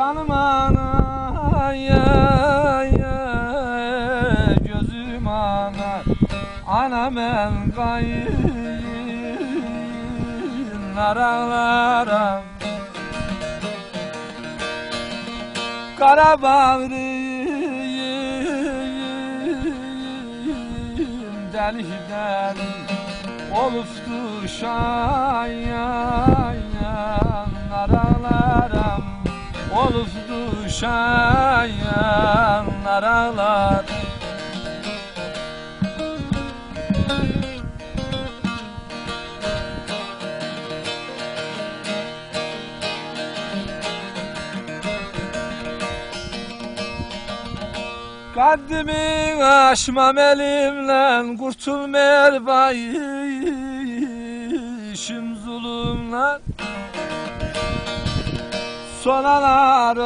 Canım ana ya ya gözüm ana. Ana ben kayınlar ağlarım Kara bağrıyım delikten Oluftu şayanlar Şayanlar ağlar Kaddimi aşmam elimle kurtulmer bayışım zulümden Sonalar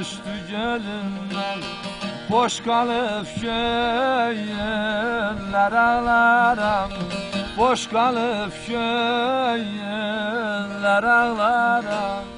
uçtu gelinden Boş kalıp köyler ağlarım. Boş kalıp köyler ağlarım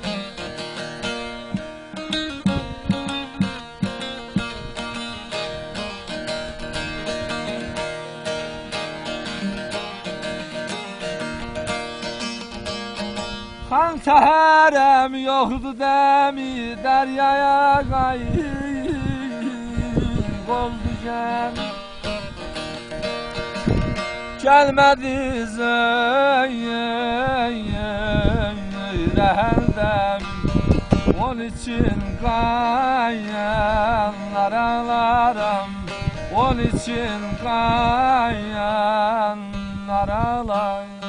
Kan teherem yoktu demi deryaya kayıp oldu gel. Gelmedi zeyrehendem Onun için kayanlar ağlarım. Onun için kayanlar ağlarım